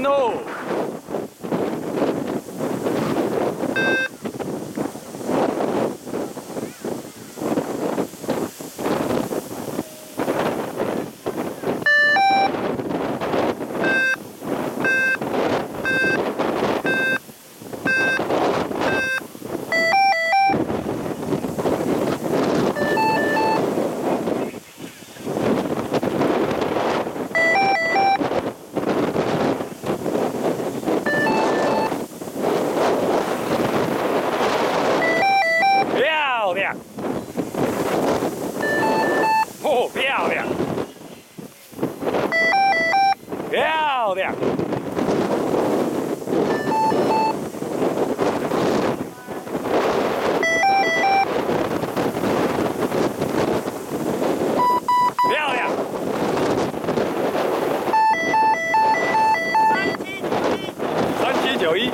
know. 漂亮！漂亮！漂亮！七九一。